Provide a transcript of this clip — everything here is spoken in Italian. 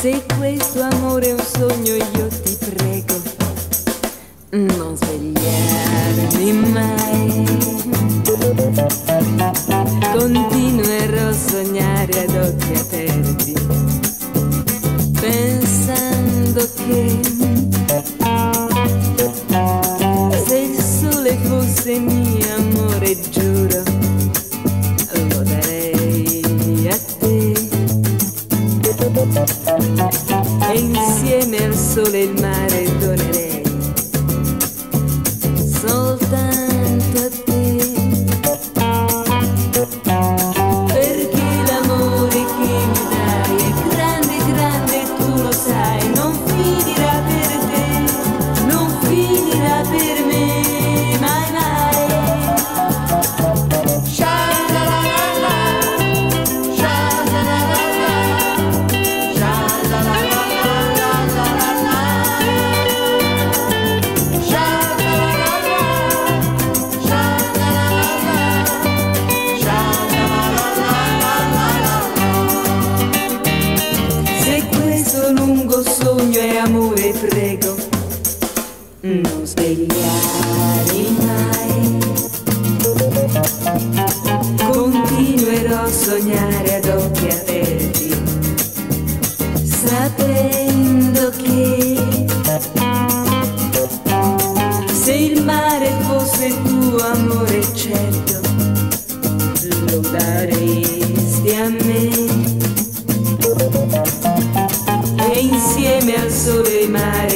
Se questo amore è un sogno io ti prego, non svegliarmi mai. Continuerò a sognare ad occhi aperti, pensando che E insieme al sole e il mare non svegliarmi mai. Continuerò a sognare ad occhi aperti, sapendo che se il mare fosse il tuo amore certo, lo daresti a me. E insieme al sole e mare